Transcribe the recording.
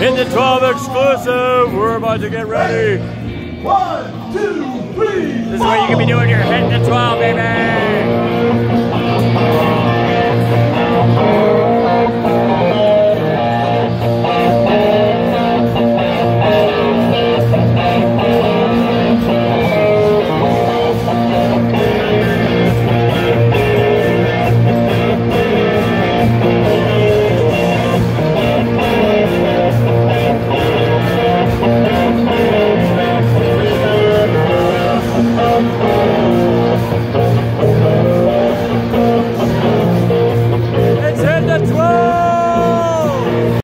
In the 12 exclusive, we're about to get ready. One, two, three. This is what you can be doing here, hitting the 12, baby.